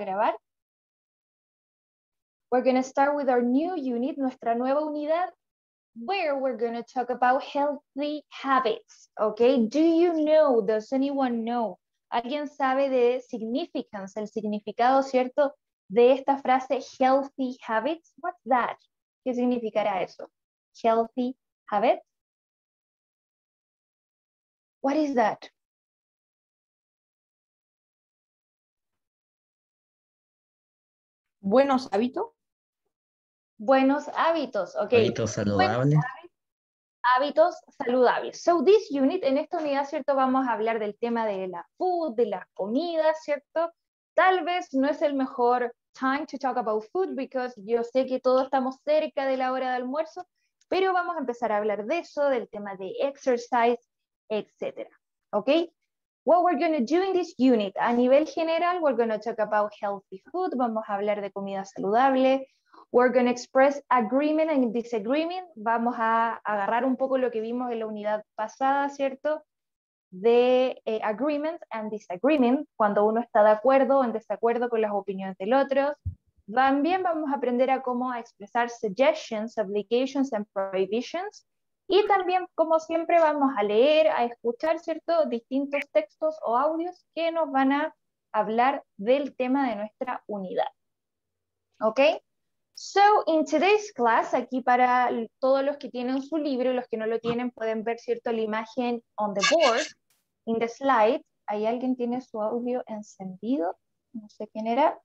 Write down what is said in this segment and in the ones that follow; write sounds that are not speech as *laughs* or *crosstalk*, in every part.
grabar. We're going to start with our new unit, nuestra nueva unidad, where we're going to talk about healthy habits, okay? Do you know, does anyone know? ¿Alguien sabe de significance, el significado, cierto, de esta frase healthy habits? What's that? ¿Qué significará eso? Healthy habits? What is that? Buenos hábitos. Buenos hábitos, ok. Hábitos saludables. Hábitos saludables. So this unit, en esta unidad, ¿cierto? Vamos a hablar del tema de la food, de las comidas, ¿cierto? Tal vez no es el mejor time to talk about food because yo sé que todos estamos cerca de la hora de almuerzo, pero vamos a empezar a hablar de eso, del tema de exercise, etc. ¿Ok? What we're going to do in this unit, a nivel general, we're going to talk about healthy food, vamos a hablar de comida saludable, we're going to express agreement and disagreement, vamos a agarrar un poco lo que vimos en la unidad pasada, ¿cierto? De eh, agreement and disagreement, cuando uno está de acuerdo o en desacuerdo con las opiniones del otro. También vamos a aprender a cómo expresar suggestions, obligations and prohibitions, y también, como siempre, vamos a leer, a escuchar, ¿cierto? Distintos textos o audios que nos van a hablar del tema de nuestra unidad. ¿Ok? So, in today's class, aquí para todos los que tienen su libro, los que no lo tienen, pueden ver, ¿cierto? La imagen on the board, in the slide. ¿Hay alguien tiene su audio encendido? No sé quién era.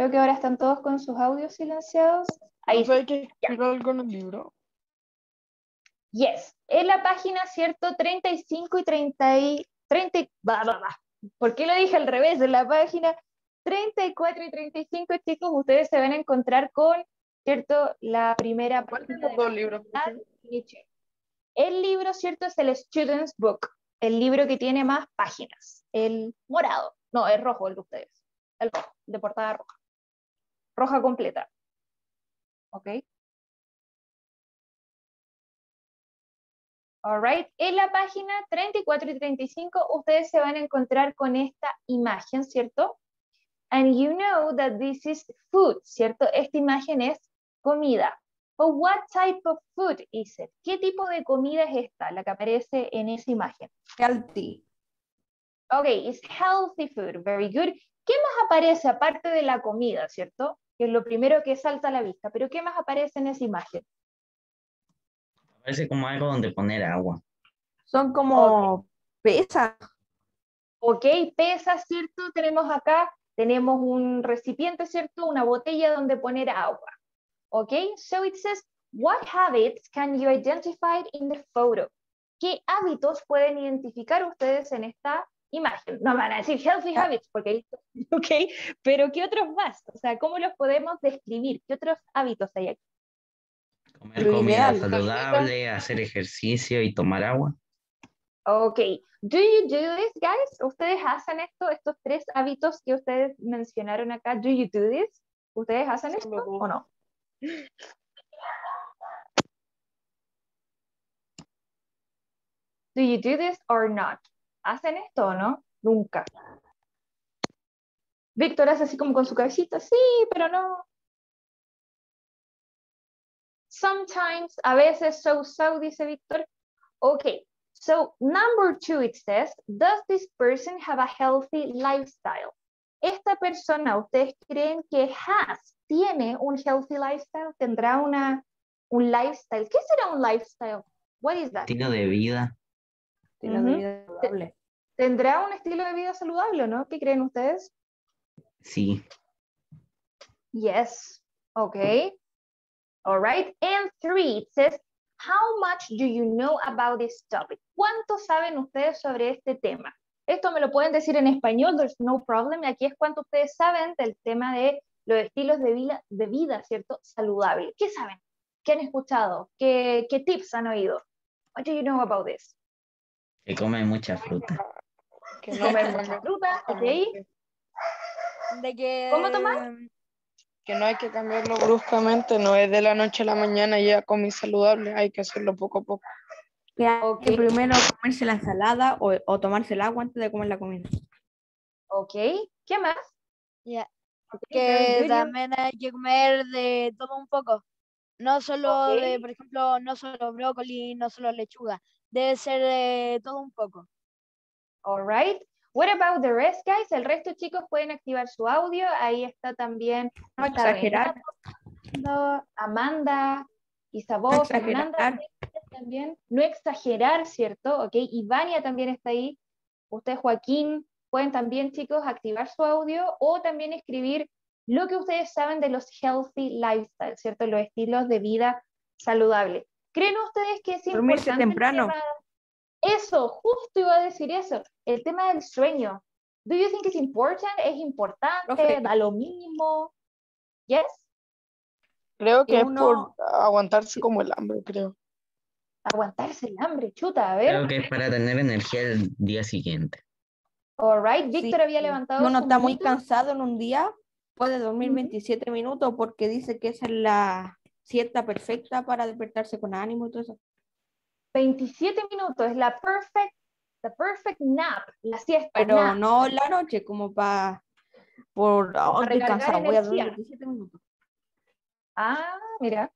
Creo que ahora están todos con sus audios silenciados. Ahí ¿No hay que escribir algo en el libro? Yes. En la página, ¿cierto? 35 y 30 y... 30 ¿Por qué lo dije al revés? En la página 34 y 35, chicos, ustedes se van a encontrar con, ¿cierto? La primera página de dos libros? El libro, ¿cierto? Es el Student's Book, el libro que tiene más páginas. El morado, no, el rojo, el de ustedes. El rojo, de portada roja. Roja completa. ¿Ok? Alright, en la página 34 y 35 ustedes se van a encontrar con esta imagen, ¿cierto? And you know that this is food, ¿cierto? Esta imagen es comida. But what type of food is it? ¿Qué tipo de comida es esta, la que aparece en esa imagen? Healthy. Ok, it's healthy food, very good. ¿Qué más aparece aparte de la comida, ¿cierto? Que es lo primero que salta a la vista, pero ¿qué más aparece en esa imagen? Parece como algo donde poner agua. Son como pesas. Ok, pesas, ¿cierto? Tenemos acá, tenemos un recipiente, ¿cierto? Una botella donde poner agua. Ok, so it says, what habits can you identify in the photo? ¿Qué hábitos pueden identificar ustedes en esta imagen? No van a decir healthy habits, porque, *laughs* ok, pero ¿qué otros más? O sea, ¿cómo los podemos describir? ¿Qué otros hábitos hay aquí? Comer comida saludable, hacer ejercicio y tomar agua. Ok. Do you do this, guys? ¿Ustedes hacen esto, estos tres hábitos que ustedes mencionaron acá? Do you do this? ¿Ustedes hacen esto o no? *laughs* Do you do this or not? ¿Hacen esto o no? Nunca. Víctor hace así como con su cabecita, sí, pero no. Sometimes, a veces, so, so, dice Víctor. Okay, so number two, it says, does this person have a healthy lifestyle? Esta persona, ¿ustedes creen que has, tiene un healthy lifestyle? ¿Tendrá una, un lifestyle? ¿Qué será un lifestyle? What is that? Estilo de vida. Estilo de vida saludable. ¿Tendrá un estilo de vida saludable, no? ¿Qué creen ustedes? Sí. Yes. Okay. All right. And three, it says, how much do you know about this topic? ¿Cuánto saben ustedes sobre este tema? Esto me lo pueden decir en español, there's no problem. Aquí es cuánto ustedes saben del tema de los estilos de vida, de vida ¿cierto? Saludable. ¿Qué saben? ¿Qué han escuchado? ¿Qué, ¿Qué tips han oído? What do you know about this? Que comen mucha fruta. Que comen mucha fruta, ¿ok? De que... ¿Cómo tomar? Que no hay que cambiarlo bruscamente, no es de la noche a la mañana ya comí saludable, hay que hacerlo poco a poco. Que hay que primero comerse la ensalada o, o tomarse el agua antes de comer la comida. Ok, ¿qué más? Ya. Ok, very Que también hay que comer de todo un poco. No solo de, Ok. por ejemplo, no solo brócoli, no solo lechuga. Debe ser de todo un poco. All right. What about the rest, guys? El resto, chicos, pueden activar su audio. Ahí está también No exagerar. Renato, Amanda, Isabel, No Fernanda también. No exagerar, ¿cierto? Ok. Ivania también está ahí. Usted, Joaquín, pueden también, chicos, activar su audio o también escribir lo que ustedes saben de los healthy lifestyle, ¿cierto? Los estilos de vida saludables. ¿Creen ustedes que es Dormirse importante temprano. Eso, justo iba a decir eso, el tema del sueño. Do you think it's important? ¿Es importante? Profe. ¿Da lo mismo? Yes? Creo que es por aguantarse como el hambre, creo. Aguantarse el hambre, chuta, a ver. Creo que es para tener energía el día siguiente. All right, Sí, Víctor había levantado uno está muy cansado en un día, puede dormir Ujú. 27 minutos porque dice que esa es la siesta perfecta para despertarse con ánimo y todo eso. 27 minutos, es la perfect, the perfect nap, la siesta. Pero nap. no la noche, como para por oh, estoy cansado, voy a dormir energía. 27 minutos. Ah, mira.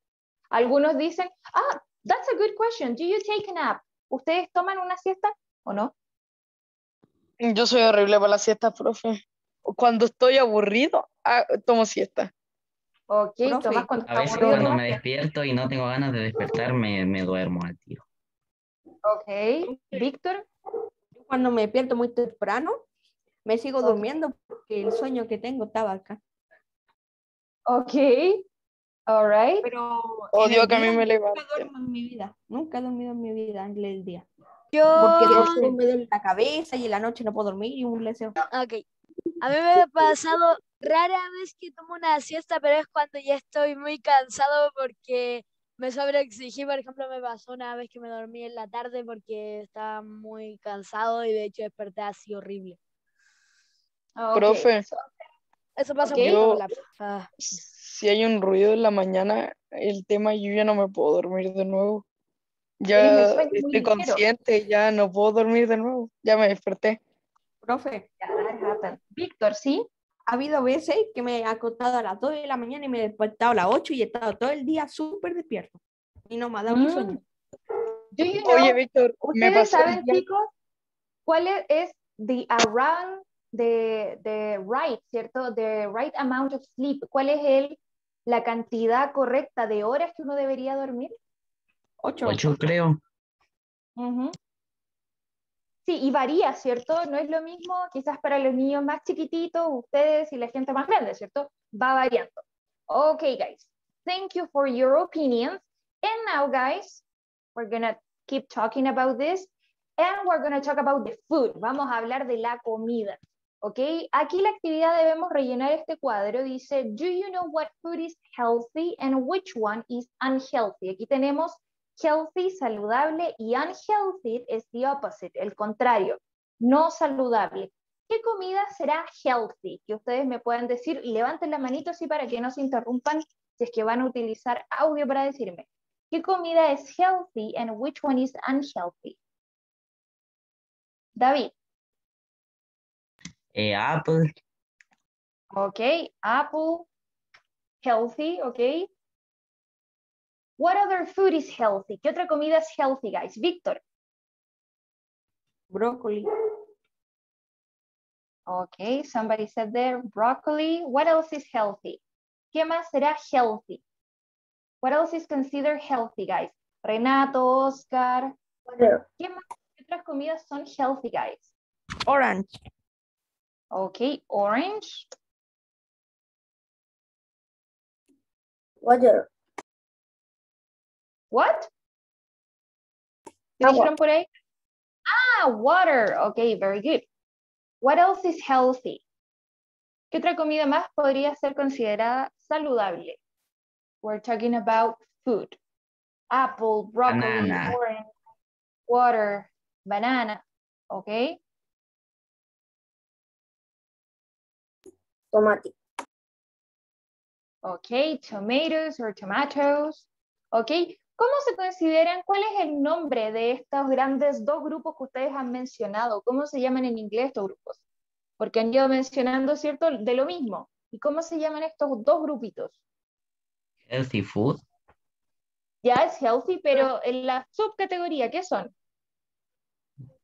Algunos dicen, ah, that's a good question. Do you take a nap? ¿Ustedes toman una siesta o no? Yo soy horrible para la siesta, profe. Cuando estoy aburrido, ah, tomo siesta. Ok, Profe, tomas cuando A veces cuando me despierto y no tengo ganas de despertar, me, me duermo al tiro. Ok, Víctor. Yo Cuando me despierto muy temprano, me sigo Ok. durmiendo porque el sueño que tengo estaba acá. Ok, all right. Pero Odio que a mí me nunca levanten. duermo en mi vida, nunca he dormido en mi vida en el día. Yo, Porque me duele la cabeza y en la noche no puedo dormir y un deseo. ok. A mí me ha pasado rara vez que tomo una siesta, pero es cuando ya estoy muy cansado porque me sobreexigí. Por ejemplo, me pasó una vez que me dormí en la tarde porque estaba muy cansado y de hecho desperté así horrible. Ok, Profe. so- Eso pasa Ok. mucho Yo- con la... ah, Si hay un ruido en la mañana, el tema yo ya no me puedo dormir de nuevo. Ya estoy ligero. consciente, ya no puedo dormir de nuevo. Ya me desperté. Profe. Víctor, ¿sí? ha habido veces que me he acostado a las 2 de la mañana y me he despertado a las 8 y he estado todo el día súper despierto. Y no me ha dado Mm. sueño. Do you know, Oye, Víctor, me ¿Ustedes pasó el saben, chicos, cuál es, es the around the, the right, ¿cierto? The right amount of sleep. ¿Cuál es el, la cantidad correcta de horas que uno debería dormir? 8. Ocho, creo. Ujú. Sí, y varía, ¿cierto? No es lo mismo quizás para los niños más chiquititos, ustedes y la gente más grande, ¿cierto? Va variando. Okay, guys. Thank you for your opinions. And now, guys, we're gonna keep talking about this and we're gonna talk about the food. Vamos a hablar de la comida. ¿Ok? Aquí la actividad debemos rellenar este cuadro. Dice, do you know what food is healthy and which one is unhealthy? Aquí tenemos healthy, saludable, y unhealthy es the opposite, el contrario, no saludable. ¿Qué comida será healthy? Que ustedes me puedan decir, y levanten la manito así para que no se interrumpan si es que van a utilizar audio para decirme. ¿Qué comida es healthy and which one is unhealthy? David, Eh, Apple, ok, apple, healthy, ok. What other food is healthy? ¿Qué otra comida es healthy, guys? Víctor. Brócoli. Okay, somebody said there, broccoli. What else is healthy? ¿Qué más será healthy? What else is considered healthy, guys? Renato, Oscar. ¿Qué más qué otras comidas son healthy, guys? Orange. Okay, orange. Water. What? ¿Qué Agua. dijeron por ahí? Ah, water. Okay, very good. What else is healthy? ¿Qué otra comida más podría ser considerada saludable? We're talking about food. Apple, broccoli, Banana. orange, water, banana. Okay. Tomate. Ok, tomatoes or tomatoes. Ok, ¿cómo se consideran? ¿Cuál es el nombre de estos grandes dos grupos que ustedes han mencionado? ¿Cómo se llaman en inglés estos grupos? porque han ido mencionando, ¿cierto?, de lo mismo. ¿Y cómo se llaman estos dos grupitos? Healthy food. Ya es healthy, pero en la subcategoría, ¿qué son?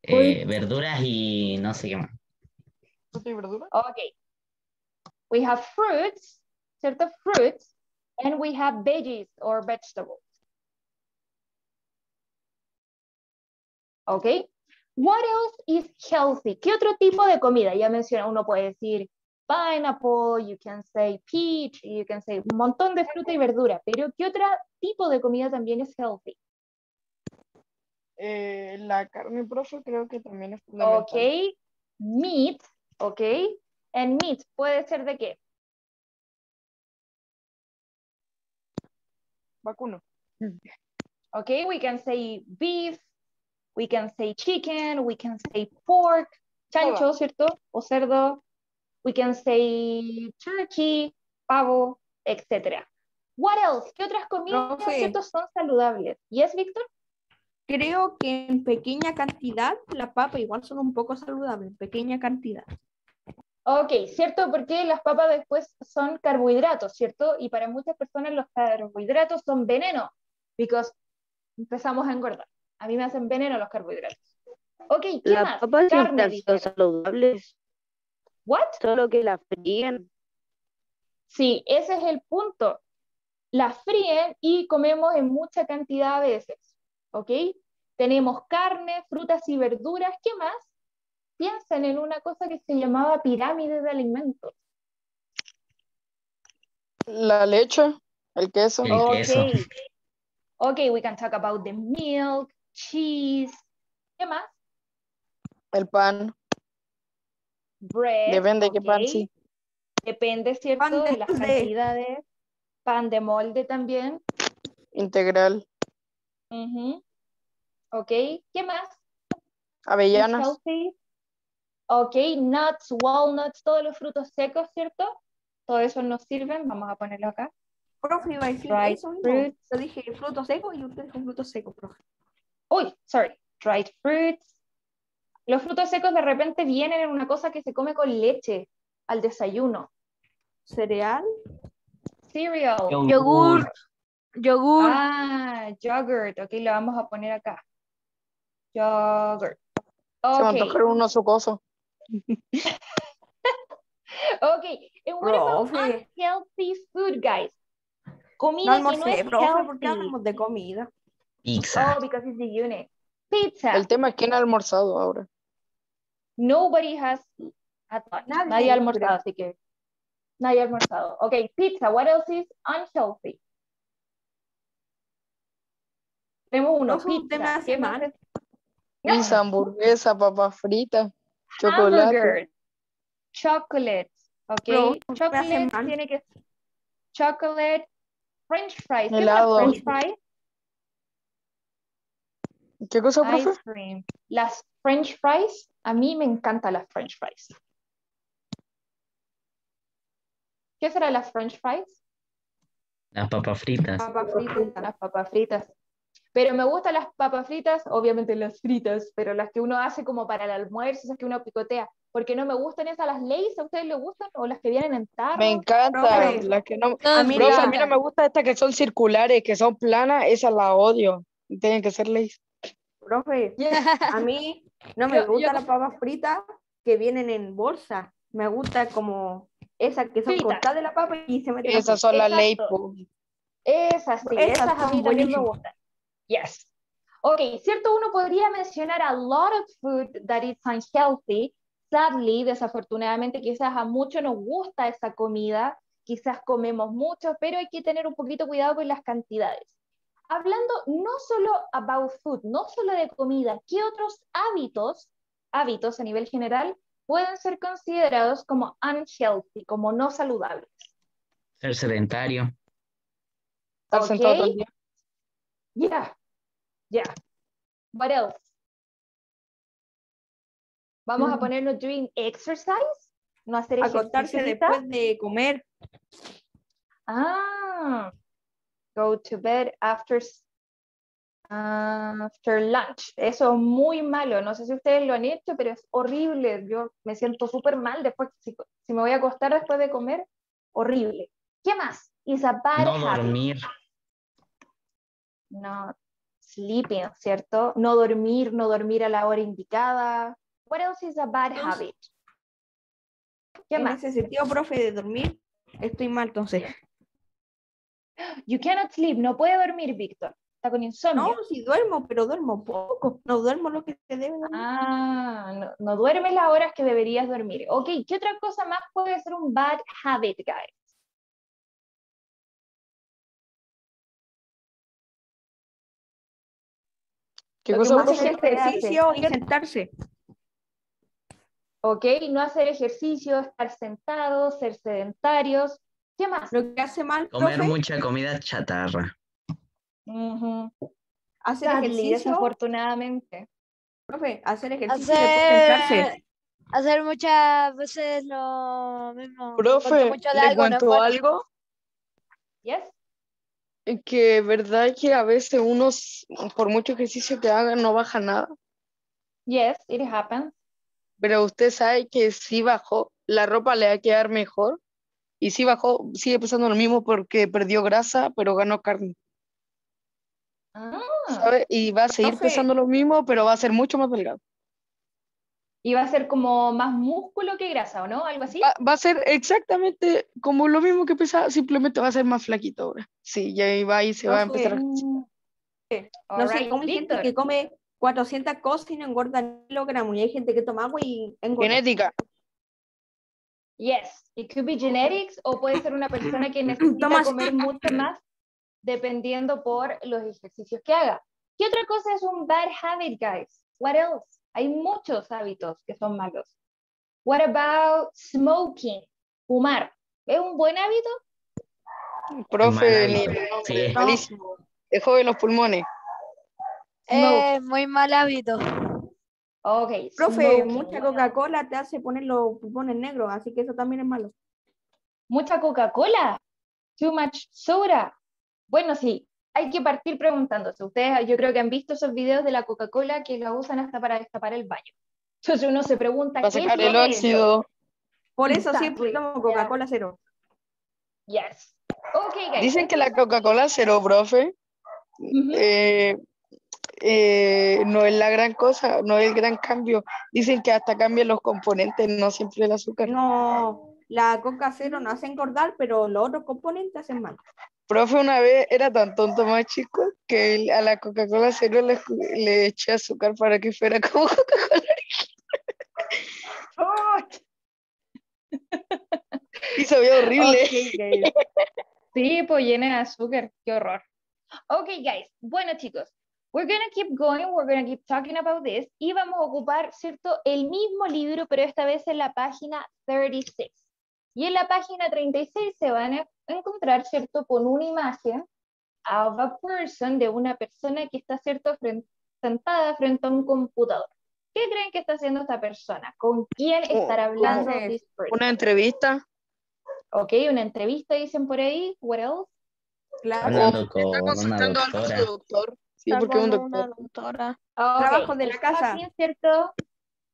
eh, verduras y no sé qué más. ¿Fruta y verdura? Ok. We have fruits, ¿cierto? Fruits, and we have veggies or vegetables. Ok. What else is healthy? ¿Qué otro tipo de comida? Ya menciona, uno puede decir pineapple, you can say peach, you can say un montón de fruta y verdura, pero ¿qué otro tipo de comida también es healthy? Eh, la carne, profe, creo que también es fundamental. Ok. Meat, ok. And meat puede ser de qué? Vacuno. Okay, we can say beef, we can say chicken, we can say pork, chancho, ¿cierto? O cerdo. We can say turkey, pavo, etc. What else? ¿Qué otras comidas, Profe. ¿cierto? son saludables? ¿Yes, Víctor? Creo que en pequeña cantidad las papas igual son un poco saludables, en pequeña cantidad. Ok, ¿cierto? Porque las papas después son carbohidratos, ¿cierto? Y para muchas personas los carbohidratos son veneno, because empezamos a engordar. A mí me hacen veneno los carbohidratos. Ok, ¿qué Las más? papas Carne, dijeron. saludables, What? solo que las fríen. Sí, ese es el punto. Las fríen y comemos en mucha cantidad a veces, ¿ok? Tenemos carne, frutas y verduras. ¿Qué más? Piensen en una cosa que se llamaba pirámide de alimentos. La leche, el queso, El Ok. queso. Ok, we can talk about the milk, cheese. ¿Qué más? el pan. Bread. Depende de qué pan, sí. Depende, ¿cierto? Pan de de las molde. cantidades. Pan de molde también. Integral. Ujú. Ok, ¿qué más? Avellanas. Healthy. Ok, nuts, walnuts, todos los frutos secos, ¿cierto? Todo eso nos sirven. Vamos a ponerlo acá. Profe, iba a decir eso mismo. Yo dije frutos secos y usted dijo frutos secos, profe. Uy, sorry. Dried fruits. Los frutos secos de repente vienen en una cosa que se come con leche al desayuno. Cereal, Cereal. Yogur. Yogur. Ah, yogurt. Ok, lo vamos a poner acá. Yogurt. Se me antojaron unos sucosos. ok. And what about unhealthy food, guys? no Comida que no almorcé, es profe, porque healthy. hablamos de comida. Pizza. Oh, because it's the unit. Pizza. El tema es quién ha almorzado ahora. Nobody has had lunch. Nadie, Nadie, ha almorzado, así que nadie ha almorzado. Ok, pizza. What else is unhealthy? Tenemos uno, No pizza. ¿Qué más? Pizza, hamburguesa, papas fritas, chocolate. Hamburger. Chocolate. Ok, ¿qué chocolate tiene que chocolate, French fries. ¿Qué Helado. French fries? ¿Qué cosa, Ice profe? cream. Las French fries, a mí me encantan las French fries. ¿Qué serán las French fries? Las papas fritas. Papas fritas. Las papas fritas. Pero me gustan las papas fritas, obviamente las fritas, pero las que uno hace como para el almuerzo, esas que uno picotea. Porque no me gustan esas, las Lay's, ¿a ustedes les gustan? O las que vienen en tarro. Me encanta. Profe. Las que no... No, a mí Profe, a mí no me gustan estas que son circulares, que son planas, esas las odio. Tienen que ser leyes. Profe, a mey no me Yo- yo- gustan las papas fritas que vienen en bolsa. Me gusta como esas que son cortadas de la papa y se meten Esas son las leyes. Exacto. Esas sí, Esas esas a mí también me gustan. Yes. Ok, cierto, uno podría mencionar a lot of food that is unhealthy. Sadly, desafortunadamente, quizás a muchos nos gusta esa comida, quizás comemos mucho, pero hay que tener un poquito cuidado con las cantidades. Hablando no solo about food, no solo de comida, ¿qué otros hábitos, hábitos a nivel general, pueden ser considerados como unhealthy, como no saludables? Ser sedentario. Estar sentado todo el día. Yeah. Yeah. What else? Vamos a Mm. ponernos doing exercise, no hacer acostarse ejercicio. quizá. después de comer. Ah. Go to bed after s- After lunch. Eso es muy malo. No sé si ustedes lo han hecho, pero es horrible. Yo me siento súper mal después. Si, si me voy a acostar después de comer, horrible. ¿Qué más? Is a bad No habit. dormir. No sleeping, ¿cierto? No dormir, no dormir a la hora indicada. What else is a bad Entonces- habit? ¿Qué En más? ese sentido, profe, de dormir, estoy mal entonces. You cannot sleep. No puede dormir, Víctor. Está con insomnio. No, sí duermo, pero duermo poco. No duermo lo que se debe dormir. Ah, no, no duermes las horas que deberías dormir. Ok, ¿qué otra cosa más puede ser un bad habit, guys? ¿Qué cosa, más ejercicio y sentarse. Ok, no hacer ejercicio, estar sentados, ser sedentarios. ¿Qué más? Lo que hace mal, Comer profe, mucha comida chatarra. Ujú. hacer ejercicio, desafortunadamente. profe, hacer ejercicio después sentarse. Hacer, hacer muchas veces lo mismo. Profe, mucho de le algo no cuento bueno. algo. Yes? eh, Que es verdad que a veces uno, s- por mucho ejercicio que haga, no baja nada. Yes, it happens. Pero usted sabe que si bajó, la ropa le va a quedar mejor. Y si bajó, sigue pesando lo mismo porque perdió grasa, pero ganó carne. Ah, ¿sabe? Y va a seguir pesando lo mismo, pero va a ser mucho más delgado. y va a ser como más músculo que grasa, ¿o no? Algo así. Va, va a ser exactamente como lo mismo que pesaba, simplemente va a ser más flaquito ahora. Sí, y ahí va y se va a empezar a... No sé, como hay gente que come 400 cosas y no engorda kilogramos. Y hay gente que toma agua y engorda. Genética. Yes, it could be genetics o puede ser una persona que *clears throat* necesita Tomás. comer mucho más dependiendo por los ejercicios que haga. ¿Qué otra cosa es un bad habit, guys? What else? Hay muchos hábitos que son malos. What about smoking? Fumar. ¿Es un buen hábito? Profe, nombre, sí. es malísimo. Dejó de los pulmones. Es muy mal hábito. Ok. Profe, smoking. mucha Coca-Cola te hace poner los pulmones negros, así que eso también es malo. Mucha Coca-Cola. Too much soda. Bueno, sí, hay que partir preguntándose. Ustedes, yo creo que han visto esos videos de la Coca-Cola que la usan hasta para destapar el baño. Entonces uno se pregunta, Va a ¿qué es sacar lo el óxido. Por eso siempre tomo Coca-Cola cero. Yes. Ok, guys. Dicen que la Coca-Cola cero, profe, eh, eh, no es la gran cosa, no es el gran cambio. Dicen que hasta cambian los componentes, no siempre el azúcar. No, la Coca cero no hace engordar, pero los otros componentes hacen mal. Profe, una vez era tan tonto más chico que él a la Coca-Cola cero le, le eché azúcar para que fuera como Coca-Cola. Y sabía horrible. Sí, pues llena de azúcar. Qué horror. Ok, guys. Bueno, chicos. We're gonna keep going, we're gonna keep talking about this. Y vamos a ocupar, ¿cierto? El mismo libro, pero esta vez en la página 36. Y en la página 36 se van a encontrar, ¿cierto? Con una imagen of a person, de una persona que está, ¿cierto? Fren- sentada frente a un computador. ¿Qué creen que está haciendo esta persona? ¿Con quién Oh, estará hablando Entonces, this? Una entrevista. Ok, una entrevista dicen por ahí. What else? Claro. Hablando Está con una consultando al doctor. Sí, porque es un doctor. doctora. Ah, ok. Trabajo de la casa. aquí, ¿cierto?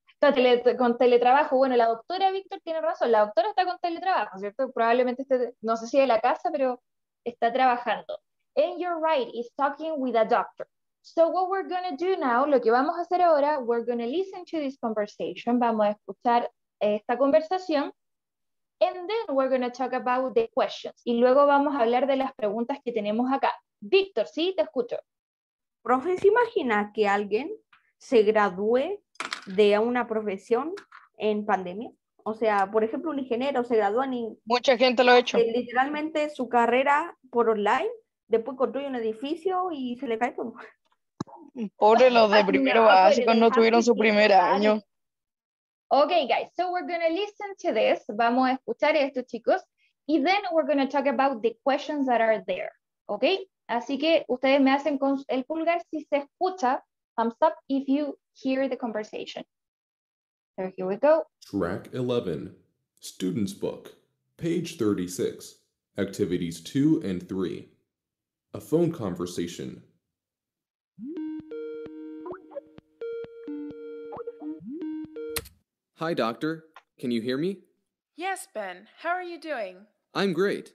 Está tele- con teletrabajo. Bueno, la doctora Víctor tiene razón. La doctora está con teletrabajo, ¿cierto? Probablemente esté, no sé si de la casa, pero está trabajando. And you're right, is talking with a doctor. So what we're going to do now, lo que vamos a hacer ahora, we're going to listen to this conversation. Vamos a escuchar esta conversación. And then we're going to talk about the questions. Y luego vamos a hablar de las preguntas que tenemos acá. Víctor, sí, te escucho. Profe, ¿se imagina que alguien se gradúe de una profesión en pandemia? O sea, por ejemplo, un ingeniero se gradúa en Mucha gente lo ha hecho. eh, literalmente su carrera por online, después construye un edificio y se le cae todo. Pobre los de *laughs* primero básico, no tuvieron su primer año. Okay, guys, so we're going to listen to this. Vamos a escuchar esto, chicos. Y then we're going to talk about the questions that are there. Okay? Así que ustedes me hacen con el pulgar si se escucha. Thumbs up if you hear the conversation. So here we go. Track 11, Student's Book, page 36, activities 2 and 3. A phone conversation. Hi, doctor. Can you hear me? Yes, Ben. How are you doing? I'm great.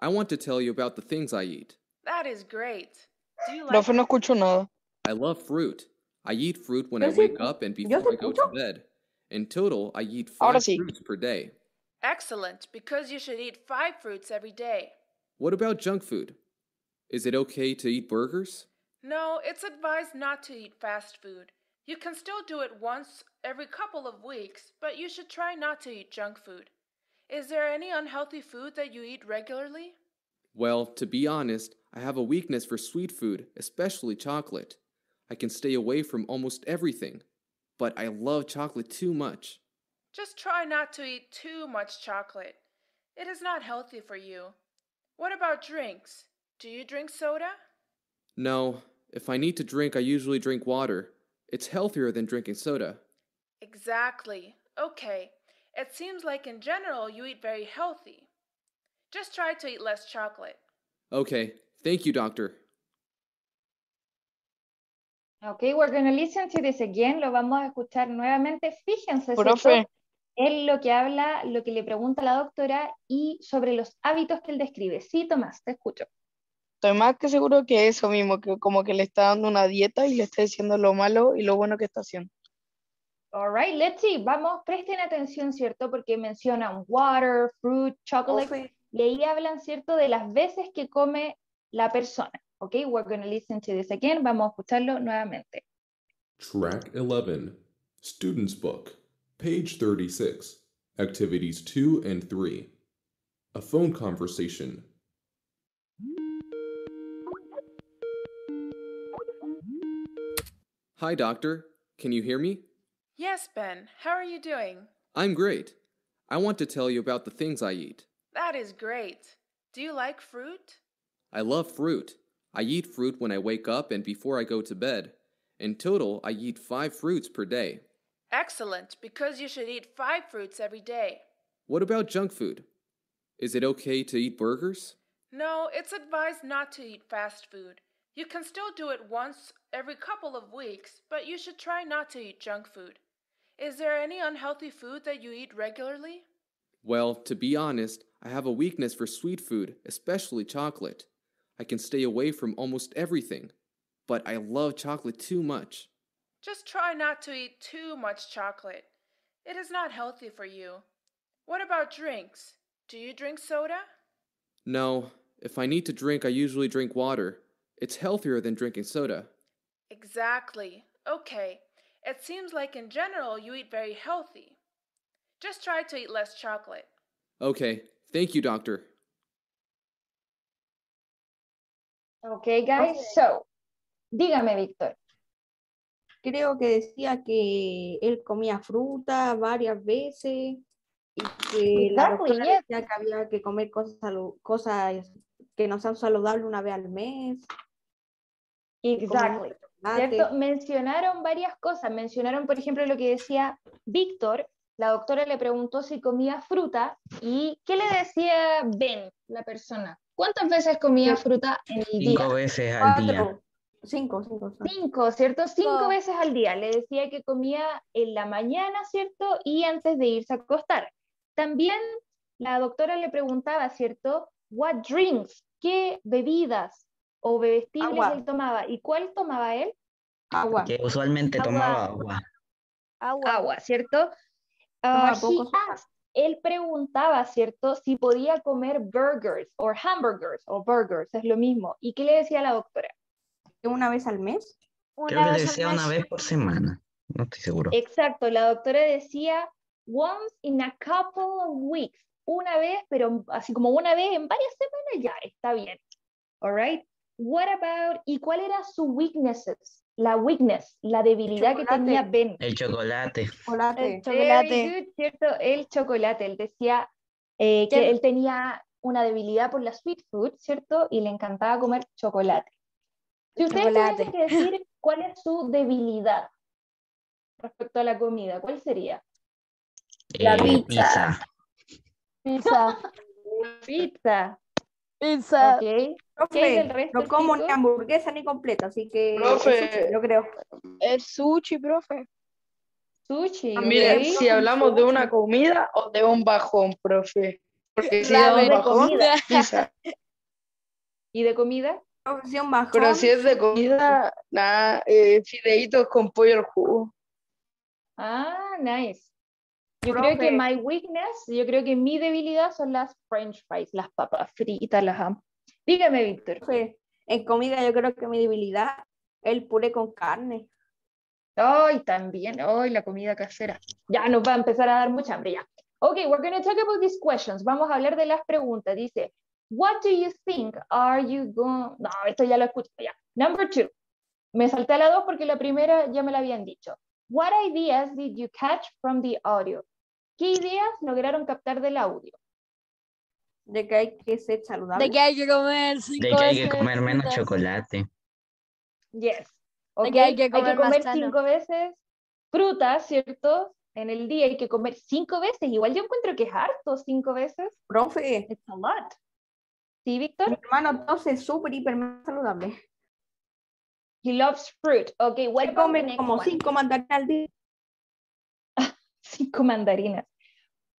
I want to tell you about the things I eat. That is great. Do you like Profe, no escucho nada. I love fruit. I eat fruit when I Yo sí- wake up and yo before sí I go to escucho. bed. In total, I eat Ahora five sí. fruits per day. Excellent, because you should eat five fruits every day. What about junk food? Is it okay to eat burgers? No, it's advised not to eat fast food. You can still do it once every couple of weeks, but you should try not to eat junk food. Is there any unhealthy food that you eat regularly? Well, to be honest, I have a weakness for sweet food, especially chocolate. I can stay away from almost everything, but I love chocolate too much. Just try not to eat too much chocolate. It is not healthy for you. What about drinks? Do you drink soda? No, if I need to drink, I usually drink water. It's healthier than drinking soda. Exactly. Okay. It seems like in general you eat very healthy. Just try to eat less chocolate. Okay, thank you, doctor. Okay, we're going to listen to this again. Lo vamos a escuchar nuevamente. Fíjense. Profe, Él lo que habla, lo que le pregunta la doctora y sobre los hábitos que él describe. Sí, Tomás, te escucho. estoy más que seguro que eso mismo, que como que le está dando una dieta y le está diciendo lo malo y lo bueno que está haciendo. All right, let's see. Vamos, presten atención, ¿cierto? Porque mencionan water, fruit, chocolate. Profe, Y ahí hablan, ¿cierto? De las veces que come la persona. Ok, we're going to listen to this again. Vamos a escucharlo nuevamente. Track 11, Student's Book, page 36, Activities 2 and 3. A phone conversation. Hi, doctor. Can you hear me? Yes, Ben. How are you doing? I'm great. I want to tell you about the things I eat. That is great. Do you like fruit? I love fruit. I eat fruit when I wake up and before I go to bed. In total, I eat five fruits per day. Excellent, because you should eat five fruits every day. What about junk food? Is it okay to eat burgers? No, it's advised not to eat fast food. You can still do it once every couple of weeks, but you should try not to eat junk food. Is there any unhealthy food that you eat regularly? Well, to be honest, I have a weakness for sweet food, especially chocolate. I can stay away from almost everything, but I love chocolate too much. Just try not to eat too much chocolate. It is not healthy for you. What about drinks? Do you drink soda? No, if I need to drink, I usually drink water. It's healthier than drinking soda. Exactly. Okay. It seems like in general you eat very healthy. Just try to eat less chocolate. Okay, thank you, doctor. Ok, guys, so, dígame, Víctor. creo que decía que él comía fruta varias veces y que la Exactly, doctora yes. decía que había que comer cosas, cosas que no sean saludables una vez al mes. ¿Cierto? Mencionaron varias cosas. Mencionaron, por ejemplo, lo que decía Víctor. La doctora le preguntó si comía fruta y ¿qué le decía Ben, la persona? ¿Cuántas veces comía fruta en el Cinco día? veces al día. Cinco, cinco. Cinco, ¿cierto? Cinco Cinco. veces al día. Le decía que comía en la mañana, ¿cierto? Y antes de irse a acostar. También la doctora le preguntaba, ¿cierto? What drinks? ¿Qué bebidas o bebestibles Agua. él tomaba? ¿Y cuál tomaba él? Agua. Que usualmente Agua. tomaba agua. Agua. Agua, ¿cierto? He asked- él preguntaba, ¿cierto? Si podía comer burgers o hamburgers o burgers, es lo mismo. ¿Y qué le decía la doctora? Una vez al mes. Creo que Una le decía una vez por semana. No estoy seguro. Exacto, la doctora decía once in a couple of weeks, una vez, pero así como una vez en varias semanas ya, está bien. All right. What about, ¿y cuál era su weaknesses? La weakness, la debilidad que tenía Ben. El chocolate. Chocolate. El chocolate. Good, ¿cierto? El chocolate. Él decía eh, que él tenía una debilidad por la sweet food, ¿cierto? Y le encantaba comer chocolate. Si ustedes Chocolate. que decir cuál es su debilidad respecto a la comida, ¿cuál sería? La Eh, pizza. Pizza. *laughs* Pizza. Pizza. Ok. ¿Qué Profe, no como ni hamburguesa ni completa, así que Profe. yo creo. El sushi, profe. Sushi. Ah, Mira, si hablamos de una comida o de un bajón, profe. Porque si es un bajón, Comida. pizza. *laughs* ¿Y de comida? Profesión bajón. Pero si es de comida, nada, eh, fideitos con pollo al jugo. Ah, nice. Yo creo que my weakness, yo creo que mi debilidad son las french fries, las papas fritas, las. Dígame, Víctor. En comida yo creo que mi debilidad es el puré con carne. Ay, también, ay, la comida casera. Ya nos va a empezar a dar mucha hambre ya. Ok, we're going to talk about these questions. Vamos a hablar de las preguntas. Dice, what do you think are you going... No, esto ya lo escuché ya. Number two. Me salté a la dos porque la primera ya me la habían dicho. What ideas did you catch from the audio? ¿Qué ideas lograron captar del audio? De que hay que ser saludable. De que hay que comer cinco De que hay que veces comer menos frutas. chocolate. Yes. De Ok, que hay que comer más sano. cinco veces frutas, ¿cierto? En el día hay que comer cinco veces. Igual yo encuentro que es harto cinco veces. Profe, It's a lot. ¿Sí, mi Víctor? hermano entonces es súper, hiper, saludable. He loves fruit. Ok, what come como one? cinco mandarinas al día. Cinco mandarinas.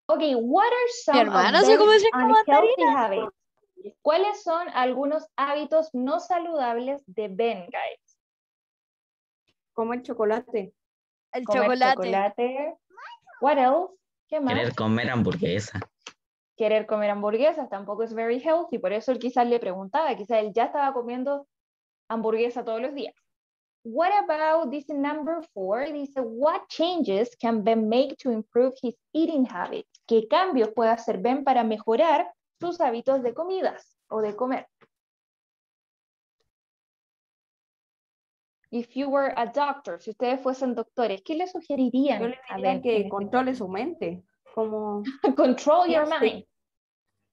Ok, what are some hermano of se cinco? ¿Cuáles son algunos hábitos no saludables de Ben, guys? Comer chocolate. El Comer chocolate. chocolate. What else? ¿Qué más? Querer comer hamburguesa. querer comer hamburguesas tampoco es very healthy, por eso él quizás le preguntaba, quizás él ya estaba comiendo hamburguesa todos los días. What about this number four? Dice, what changes can Ben make to improve his eating habits? ¿Qué cambios puede hacer Ben para mejorar sus hábitos de comidas o de comer? If you were a doctor, si ustedes fuesen doctores, ¿qué le sugerirían Yo le a diría Ben? que este controle su mente. Como? *laughs* Control your mind.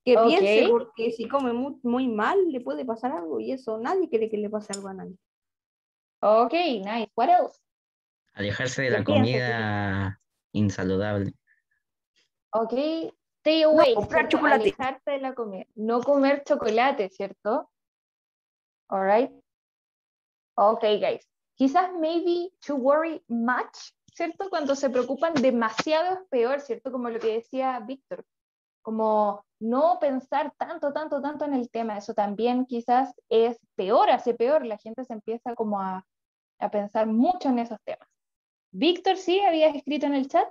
que Ok. piense, porque si come muy, muy mal le puede pasar algo y eso nadie quiere que le pase algo a nadie. Ok, nice. What else? Alejarse de ¿Qué la piensas, comida insaludable. Ok, stay away. comprar ¿cierto? chocolate. De la comida. No comer chocolate, ¿cierto? All right. Ok, guys. Quizás maybe to worry much, ¿cierto? Cuando se preocupan demasiado es peor, ¿cierto? Como lo que decía Víctor. Como no pensar tanto, tanto, tanto en el tema. Eso también quizás es peor, hace peor. La gente se empieza como a, a pensar mucho en esos temas. Víctor, ¿sí? ¿Habías escrito en el chat?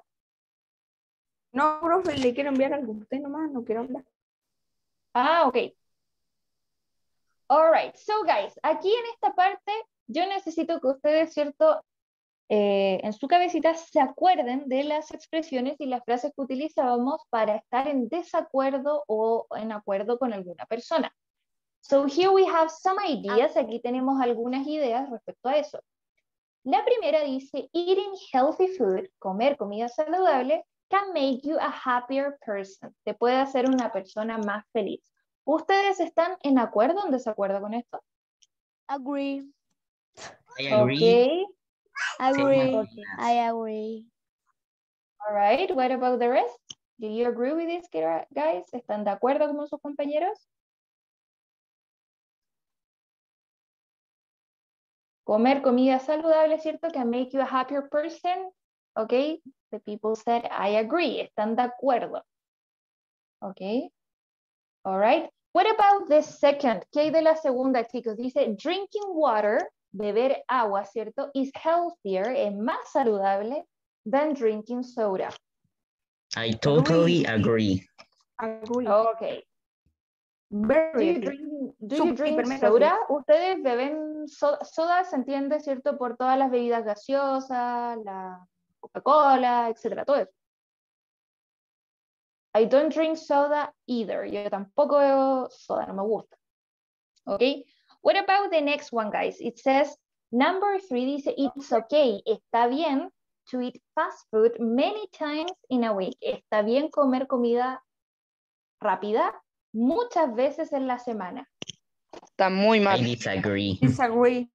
No, profe, le quiero enviar algo a usted nomás, no quiero hablar. Ah, ok. All right. So, guys, aquí en esta parte yo necesito que ustedes, ¿cierto? Eh, en su cabecita se acuerden de las expresiones y las frases que utilizábamos para estar en desacuerdo o en acuerdo con alguna persona. So here we have some ideas. Aquí tenemos algunas ideas respecto a eso. La primera dice, eating healthy food, comer comida saludable, can make you a happier person. Te puede hacer una persona más feliz. ¿Ustedes están en acuerdo o en desacuerdo con esto? Agree. I agree. Ok. Agree. I agree. All right. What about the rest? Do you agree with this, gu- guys? ¿Están de acuerdo con sus compañeros? Comer comida saludable, ¿cierto? Can make you a happier person. Ok. The people said, I agree. Están de acuerdo. Ok. All right. What about the second? ¿Qué hay de la segunda, chicos? Dice, drinking water, beber agua, ¿cierto? Is healthier, es más saludable than drinking soda. I totally agree. Agree. Do you drink, do Súper, you drink soda? Ustedes beben so- soda, se entiende, ¿cierto? Por todas las bebidas gaseosas, la Coca-Cola, etcétera, todo eso. I don't drink soda either. Yo tampoco bebo soda, no me gusta. Ok. What about the next one, guys? It says, number three dice, it's okay, está bien to eat fast food many times in a week. Está bien comer comida rápida muchas veces en la semana. Está muy I mal. disagree. Disagree.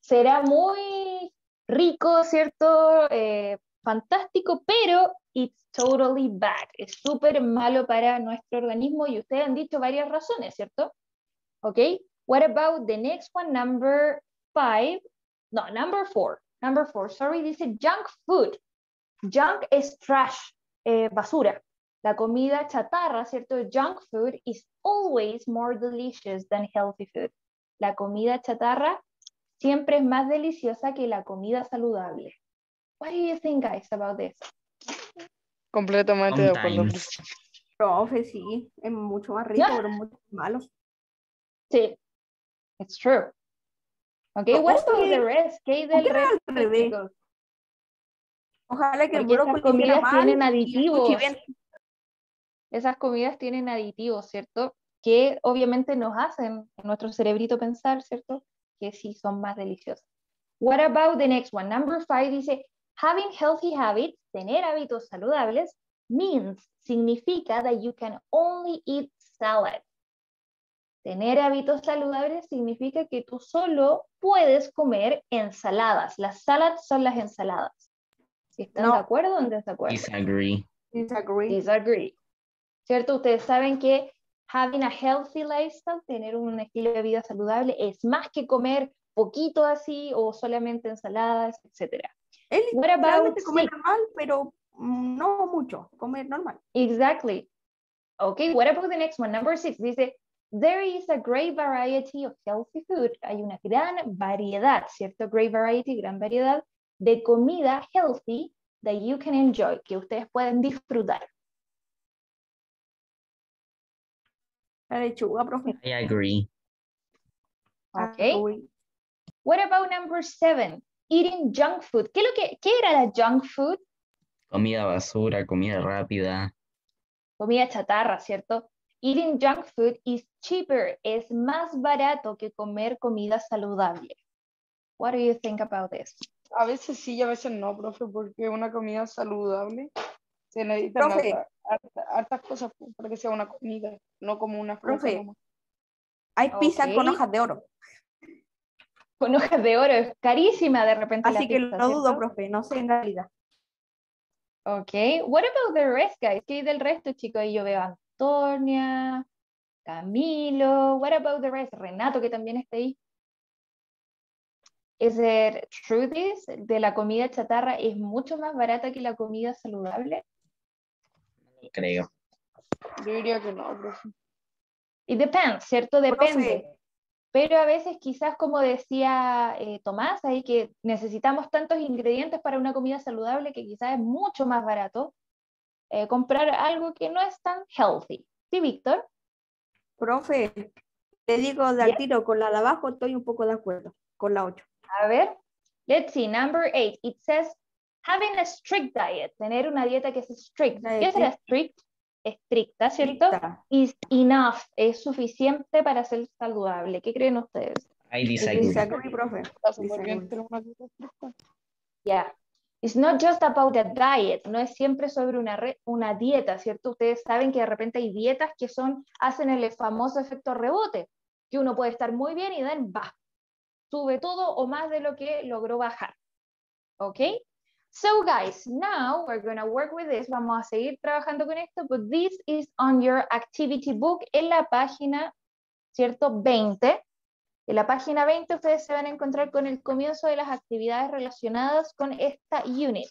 Será muy rico, ¿cierto? Eh, fantástico, pero it's totally bad. Es súper malo para nuestro organismo y ustedes han dicho varias razones, ¿cierto? ¿Ok? What about the next one, number five? No, number four. Number four, sorry, dice junk food. Junk es trash, eh, basura. La comida chatarra, ¿cierto? Junk food is always more delicious than healthy food. La comida chatarra siempre es más deliciosa que la comida saludable. What do you think, guys, about this? Completamente de acuerdo. Profe, sí, es mucho más rico, Yeah. pero mucho más malo. Sí, it's true. Okay, No, what es about que- the rest? ¿Qué hay ¿por del resto? Ojalá que el brócoli comidas tienen aditivos. Esas comidas tienen aditivos, ¿cierto? Que obviamente nos hacen en nuestro cerebrito pensar, ¿cierto? Que sí son más deliciosas. What about the next one? Number five dice, having healthy habits, tener hábitos saludables, means, significa that you can only eat salad. Tener hábitos saludables significa que tú solo puedes comer ensaladas. Las salads son las ensaladas. Si están No. de acuerdo o en desacuerdo. Disagree. Disagree. Disagree. ¿Cierto? Ustedes saben que having a healthy lifestyle, tener un estilo de vida saludable, es más que comer poquito así o solamente ensaladas, etc. Es literalmente comer six? normal, pero no mucho, comer normal. Exactly. Okay, what about the next one? Number six dice, there is a great variety of healthy food. Hay una gran variedad, ¿cierto? Great variety, gran variedad de comida healthy that you can enjoy, que ustedes pueden disfrutar. La lechuga, profe. I agree. Okay. Agree. What about number seven? Eating junk food. ¿Qué, lo que, ¿Qué era la junk food? Comida basura, comida rápida. Comida chatarra, ¿cierto? Eating junk food is cheaper. Es más barato que comer comida saludable. What do you think about this? A veces sí y a veces no, profe, porque una comida saludable se necesitan Profe. hartas cosas para que sea una comida, no como una fruta Profe. Hay pizza con hojas de oro. Con hojas de oro, es carísima de repente la Así que pizza, lo dudo, profe, no sé en realidad. Ok, what about the rest, guys? ¿Qué hay del resto, chicos? Ahí yo veo a Antonia, Camilo. What about the rest? Renato, que también está ahí. Is it true this? De la comida chatarra es mucho más barata que la comida saludable. Creo. Yo diría que no, profe. It depends, ¿cierto? Depende. Profe, Pero a veces quizás, como decía eh, Tomás, ahí que necesitamos tantos ingredientes para una comida saludable que quizás es mucho más barato eh, comprar algo que no es tan healthy. ¿Sí, Víctor? profe, te digo de al tiro, con la de abajo estoy un poco de acuerdo, con la 8. A ver, let's see, number eight, it says having a strict diet, tener una dieta que es strict. ¿Qué será strict? Estricta, ¿cierto? Is enough, es suficiente para ser saludable. ¿Qué creen ustedes? I disagree. Disagree, profe. Yeah. It's not just about a diet, no es siempre sobre una, re- una dieta, ¿cierto? Ustedes saben que de repente hay dietas que son, hacen el famoso efecto rebote, que uno puede estar muy bien y then va, sube todo o más de lo que logró bajar. ¿Ok? So guys, now we're going to work with this, vamos a seguir trabajando con esto, but this is on your activity book en la página, ¿cierto? 20. En la página 20 ustedes se van a encontrar con el comienzo de las actividades relacionadas con esta unit.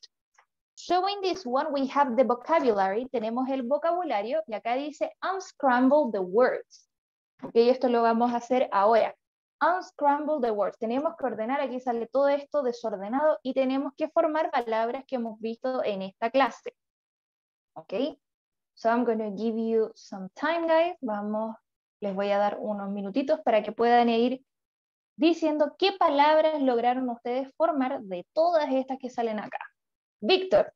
So in this one we have the vocabulary, tenemos el vocabulario y acá dice unscramble the words. Ok, esto lo vamos a hacer ahora. Unscramble the words. Tenemos que ordenar, aquí sale todo esto desordenado y tenemos que formar palabras que hemos visto en esta clase. Ok, so I'm going to give you some time guys. Vamos les voy a dar unos minutitos para que puedan ir diciendo qué palabras lograron ustedes formar de todas estas que salen acá. Víctor,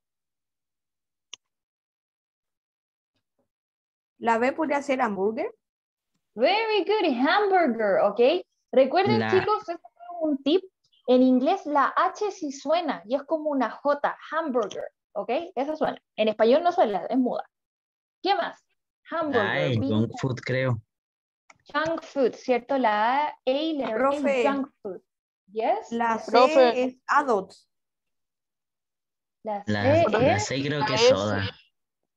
La B podría ser hamburger. very good, hamburger, ¿ok? Recuerden La- chicos, este es un tip, en inglés la H sí suena y es como una J, hamburger, ¿ok? Esa suena. En español no suena, es muda. ¿Qué más? Hamburger, Ay, junk food creo. junk food, ¿cierto? La A, A letter A es Profe. junk food. Yes. La C Profe. es adults. La C La, la es C creo que La es soda.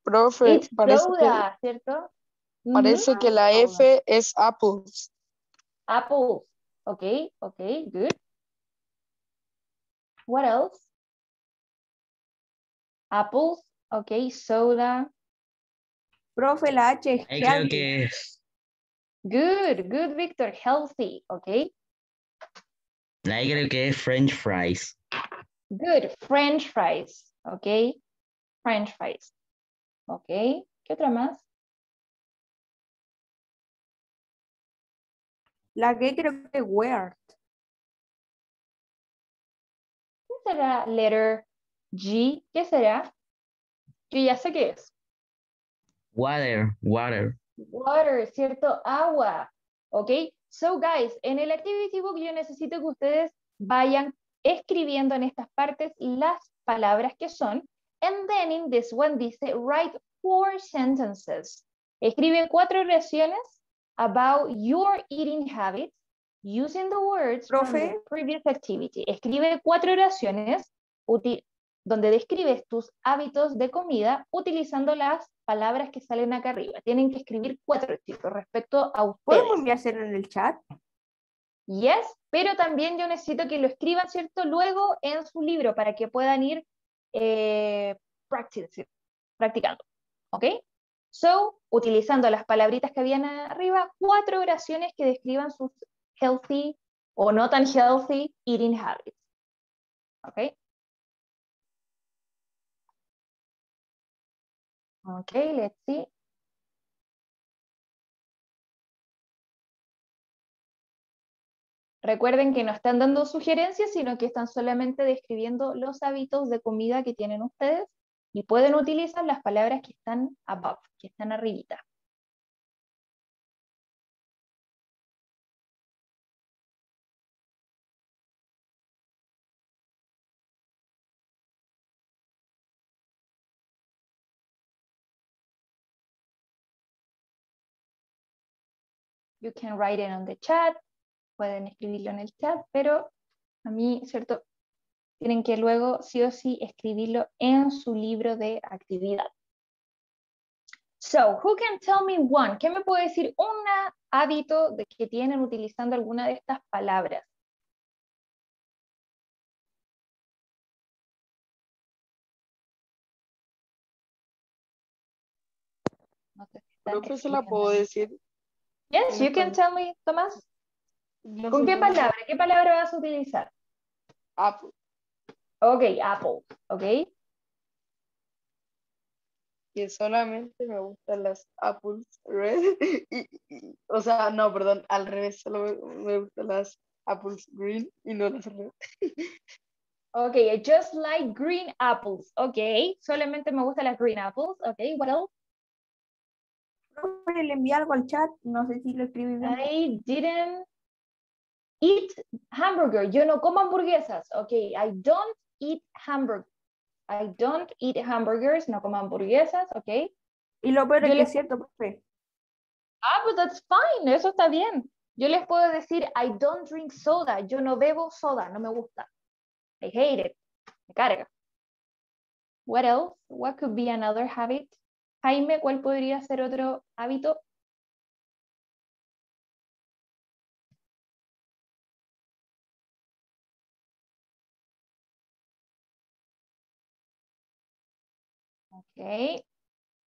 Profe, It's parece soda, ¿cierto? parece que la F es apples. Apple. Ok, ok, good. What else? Apples, ok, soda. Profe, la H creo que es. Good, good, Victor, healthy, ok. Ahí creo que es French fries. Good, French fries, ok. French fries, ok. ¿Qué otra más? La G creo que es weird. ¿Qué será letter G? ¿Qué será? Yo ya sé qué es. Water, water. Water, ¿cierto? Agua. ¿Ok? So, guys, en el activity book yo necesito que ustedes vayan escribiendo en estas partes las palabras que son. And then in this one dice, write four sentences. Escribe cuatro oraciones about your eating habits using the words from the Profe. previous activity. Escribe cuatro oraciones donde describes tus hábitos de comida utilizando las palabras que salen acá arriba. Tienen que escribir cuatro chicos respecto a ustedes. ¿Podemos enviárselo en el chat? Yes, pero también yo necesito que lo escriban, ¿cierto? Luego en su libro para que puedan ir eh, practicando. ¿Ok? So, utilizando las palabritas que habían arriba, cuatro oraciones que describan sus healthy o no tan healthy eating habits. ¿Ok? Ok, let's see. Recuerden que no están dando sugerencias, sino que están solamente describiendo los hábitos de comida que tienen ustedes y pueden utilizar las palabras que están above, que están arribita. You can write it on the chat, pueden escribirlo en el chat, pero a mí, ¿cierto? Tienen que luego sí o sí escribirlo en su libro de actividad. So, who can tell me one? ¿Qué me puede decir un hábito de que tienen utilizando alguna de estas palabras? No sé si Creo que se la puedo decir. Yes, you can tell me, Tomás. No ¿Con qué palabra? ¿Qué palabra vas a utilizar? Apple. Ok, apple, ok. Que solamente me gustan las apples red. *laughs* y- y- o sea, no, perdón, al revés. Solo me, me gustan las apples green y no las red. *laughs* Ok, I just like green apples. Ok, solamente me gustan las green apples. Ok, what else? Le envié algo al chat. No sé si lo escribí bien. I didn't eat hamburger. Yo no como hamburguesas. Ok, I don't eat hamburger. I don't eat hamburgers. No como hamburguesas. Ok. Y lo peor es que es cierto, profe. Ah, pues that's fine. Eso está bien. Yo les puedo decir, I don't drink soda. Yo no bebo soda. No me gusta. I hate it. Me carga. What else? What could be another habit? Jaime, ¿cuál podría ser otro hábito? Ok.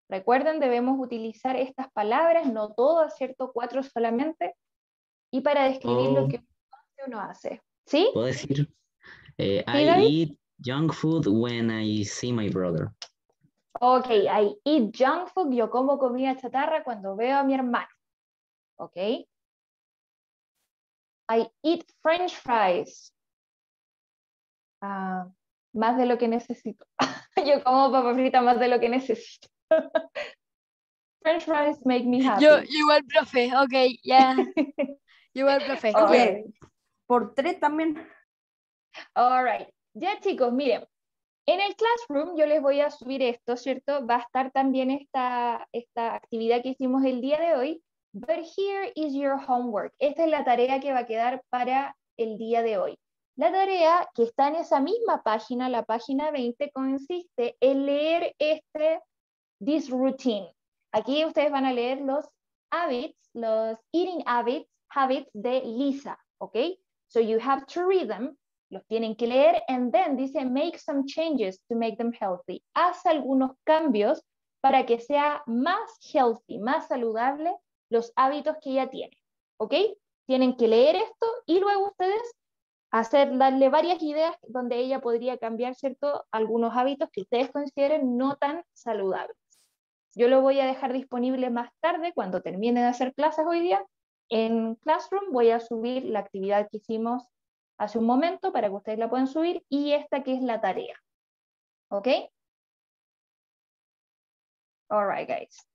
Recuerden, debemos utilizar estas palabras, no todas, ¿cierto? Cuatro solamente. Y para describir lo Oh. que uno hace. ¿Sí? ¿Puedo decir? Eh, I David. eat junk food when I see my brother. Ok, I eat junk food, yo como comida chatarra cuando veo a mi hermano. Ok. I eat french fries. Ah, más de lo que necesito. *laughs* yo como papa frita más de lo que necesito. *laughs* french fries make me happy. Yo, igual, profe, ok, ya. *laughs* Yo igual, profe. Ok. Profe, por tres también. All right. Ya chicos, miren, en el Classroom yo les voy a subir esto, ¿cierto? Va a estar también esta, esta actividad que hicimos el día de hoy. But here is your homework. Esta es la tarea que va a quedar para el día de hoy. La tarea que está en esa misma página, la página 20, consiste en leer este this routine. Aquí ustedes van a leer los habits, los eating habits, habits de Lisa, ¿ok? So you have to read them los tienen que leer, and then dice make some changes to make them healthy. Haz algunos cambios para que sea más healthy, más saludable los hábitos que ella tiene. ¿Ok? Tienen que leer esto y luego ustedes hacer, darle varias ideas donde ella podría cambiar, ¿cierto? Algunos hábitos que ustedes consideren no tan saludables. Yo lo voy a dejar disponible más tarde cuando termine de hacer clases hoy día. En Classroom voy a subir la actividad que hicimos hace un momento para que ustedes la puedan subir y esta que es la tarea. ¿Ok? Alright, guys.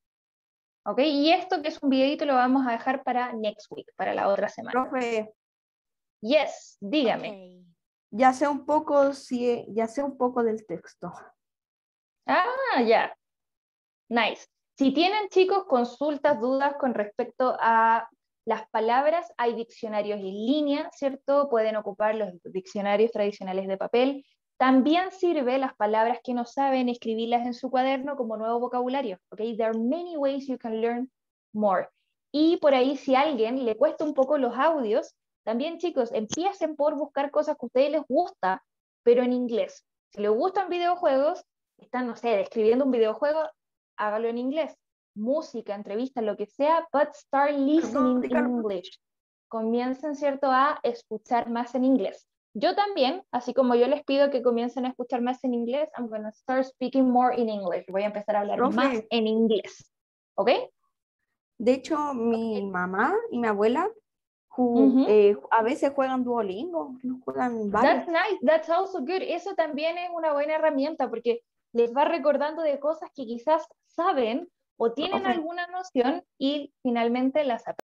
¿Ok? Y esto que es un videito lo vamos a dejar para next week, para la otra semana. Profe, Yes, dígame. Ya sé un poco, si, ya sé un poco del texto. Ah, ya. Nice. Si tienen chicos consultas, dudas con respecto a las palabras, hay diccionarios en línea, ¿cierto? Pueden ocupar los diccionarios tradicionales de papel. También sirve las palabras que no saben escribirlas en su cuaderno como nuevo vocabulario, ¿ok? There are many ways you can learn more. Y por ahí, si a alguien le cuesta un poco los audios, también chicos, empiecen por buscar cosas que a ustedes les gusta, pero en inglés. Si les gustan videojuegos, están, no sé, describiendo un videojuego, hágalo en inglés. Música, entrevista, lo que sea, but start listening in. English. Comiencen, ¿cierto?, a escuchar más en inglés. Yo también, así como yo les pido que comiencen a escuchar más en inglés, I'm going to start speaking more in English. Voy a empezar a hablar Profe. más en inglés. ¿Ok? De hecho, mi mamá y mi abuela ju- Ujú. eh, a veces juegan Duolingo, no juegan varios. That's nice, that's also good. Eso también es una buena herramienta porque les va recordando de cosas que quizás saben o tienen Profe. alguna noción y finalmente las aprenden.